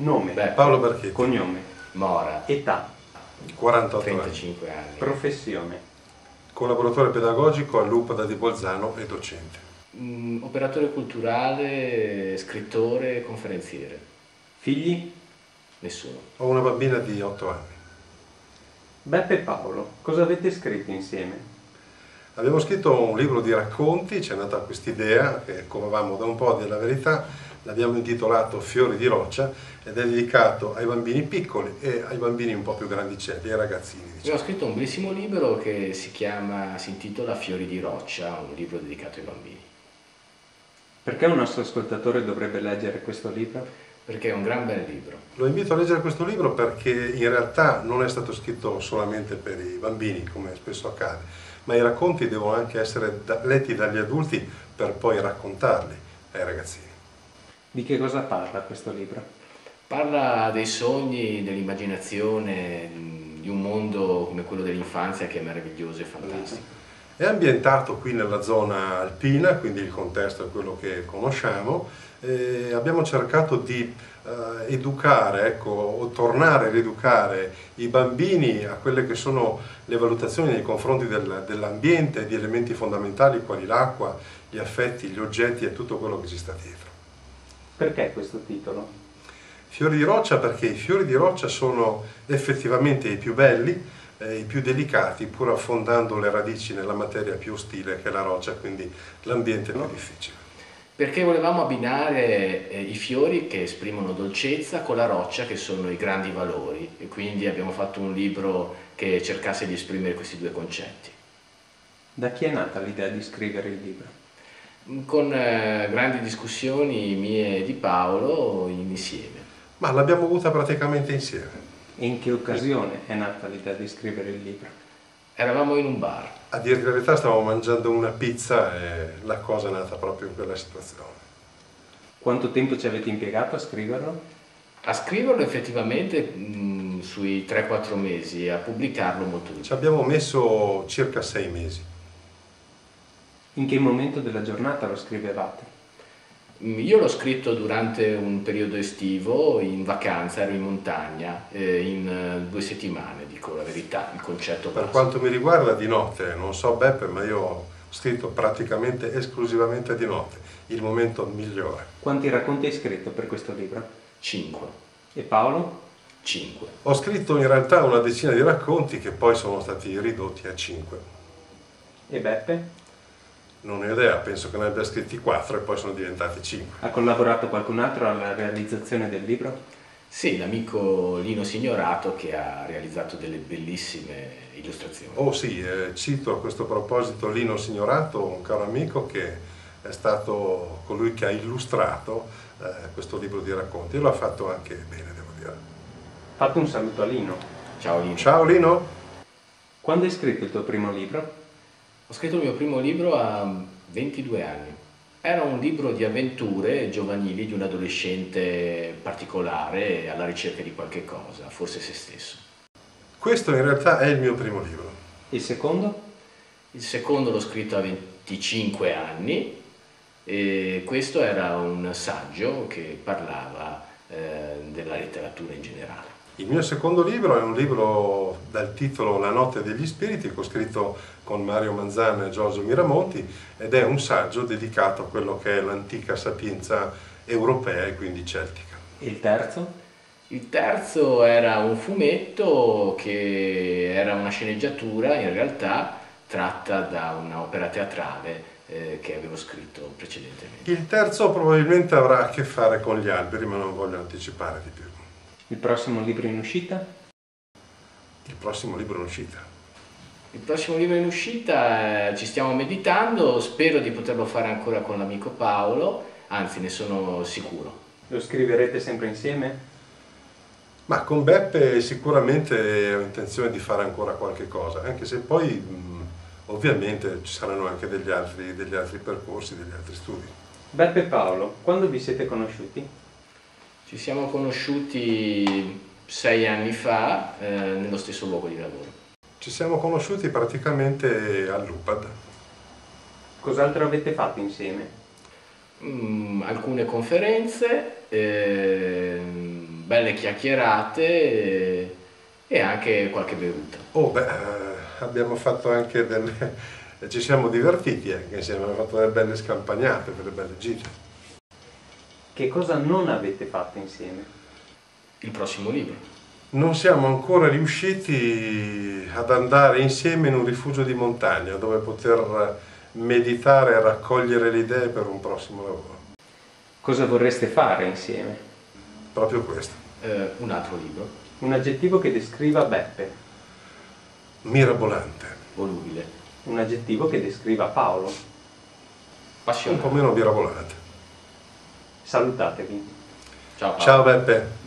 Nome. Beh, Paolo Barchetti, Cognome. Mora, Età. 48 anni, 35 anni. Professione. collaboratore pedagogico all'UPADA di Bolzano e docente. Mm, operatore culturale, scrittore, conferenziere. Figli? Nessuno. Ho una bambina di 8 anni. Beppe e Paolo. Cosa avete scritto insieme? Abbiamo scritto un libro di racconti, ci è nata questa idea che covavamo da un po' della verità, l'abbiamo intitolato Fiori di roccia ed è dedicato ai bambini piccoli e ai bambini un po' più grandicelli, ai ragazzini. Diciamo. Abbiamo scritto un bellissimo libro che si chiama, si intitola Fiori di roccia, un libro dedicato ai bambini. Perché un nostro ascoltatore dovrebbe leggere questo libro? Perché è un gran bel libro. Lo invito a leggere questo libro perché in realtà non è stato scritto solamente per i bambini, come spesso accade, ma i racconti devono anche essere letti dagli adulti per poi raccontarli ai ragazzini. Di che cosa parla questo libro? Parla dei sogni, dell'immaginazione, mm, di un mondo come quello dell'infanzia che è meraviglioso e fantastico. È ambientato qui nella zona alpina, quindi il contesto è quello che conosciamo. e abbiamo cercato di eh, educare, ecco, o tornare ad educare i bambini a quelle che sono le valutazioni nei confronti del- dell'ambiente, di elementi fondamentali quali l'acqua, gli affetti, gli oggetti e tutto quello che ci sta dietro. Perché questo titolo? Fiori di roccia perché i fiori di roccia sono effettivamente i più belli, eh, i più delicati, pur affondando le radici nella materia più ostile che è la roccia, quindi l'ambiente più difficile. Perché volevamo abbinare eh, i fiori che esprimono dolcezza con la roccia che sono i grandi valori e quindi abbiamo fatto un libro che cercasse di esprimere questi due concetti. Da chi è nata l'idea di scrivere il libro? Con eh, grandi discussioni mie e di Paolo insieme. Ma l'abbiamo avuta praticamente insieme. E in che occasione è nata l'idea di scrivere il libro? Eravamo in un bar, A dire la verità stavamo mangiando una pizza e la cosa è nata proprio in quella situazione. Quanto tempo ci avete impiegato a scriverlo? a scriverlo effettivamente mh, sui 3-4 mesi e a pubblicarlo molto di Ci abbiamo messo circa sei mesi. In che momento della giornata lo scrivevate? Io l'ho scritto durante un periodo estivo, in vacanza, ero in montagna, eh, in eh, due settimane, dico la verità, il concetto Per base. quanto mi riguarda di notte, non so Beppe, ma io ho scritto praticamente esclusivamente di notte, il momento migliore. Quanti racconti hai scritto per questo libro? 5. E Paolo? 5. Ho scritto in realtà una decina di racconti che poi sono stati ridotti a cinque. E Beppe? Non ho idea, penso che ne abbia scritti quattro e poi sono diventati cinque. Ha collaborato qualcun altro alla realizzazione del libro? Sì, l'amico Lino Signorato che ha realizzato delle bellissime illustrazioni. Oh sì, eh, cito a questo proposito Lino Signorato, un caro amico che è stato colui che ha illustrato eh, questo libro di racconti e lo ha fatto anche bene, devo dire. Fate un saluto a Lino. Ciao Lino. Ciao Lino! Quando hai scritto il tuo primo libro? Ho scritto il mio primo libro a 22 anni. Era un libro di avventure giovanili di un adolescente particolare alla ricerca di qualche cosa, forse se stesso. Questo in realtà è il mio primo libro. Il secondo? Il secondo l'ho scritto a 25 anni e questo era un saggio che parlava eh, della letteratura in generale. Il mio secondo libro è un libro dal titolo La notte degli spiriti, che ho scritto con Mario Manzana e Giorgio Miramonti, ed è un saggio dedicato a quello che è l'antica sapienza europea e quindi celtica. E il terzo? Il terzo era un fumetto che era una sceneggiatura in realtà tratta da un'opera teatrale eh, che avevo scritto precedentemente. Il terzo probabilmente avrà a che fare con gli alberi, ma non voglio anticipare di più. Il prossimo libro in uscita? Il prossimo libro in uscita. Il prossimo libro in uscita eh, ci stiamo meditando, spero di poterlo fare ancora con l'amico Paolo, anzi ne sono sicuro. Lo scriverete sempre insieme? Ma con Beppe sicuramente ho intenzione di fare ancora qualche cosa, anche se poi mh, ovviamente ci saranno anche degli altri, degli altri percorsi, degli altri studi. Beppe e Paolo, quando vi siete conosciuti? Ci siamo conosciuti sei anni fa eh, nello stesso luogo di lavoro. Ci siamo conosciuti praticamente all'UPAD. Cos'altro avete fatto insieme? Mm, alcune conferenze, ehm, belle chiacchierate e, e anche qualche bevuta. Oh, beh, eh, abbiamo fatto anche delle... ci siamo divertiti anche insieme, abbiamo fatto delle belle scampagnate, delle belle gite. Che cosa non avete fatto insieme? Il prossimo libro. Non siamo ancora riusciti ad andare insieme in un rifugio di montagna dove poter meditare e raccogliere le idee per un prossimo lavoro. Cosa vorreste fare insieme? Proprio questo. Eh, un altro libro. Un aggettivo che descriva Beppe. Mirabolante. Volubile. Un aggettivo che descriva Paolo. Un Passionale. po' meno mirabolante. Salutatevi. Ciao Paolo. Ciao Beppe.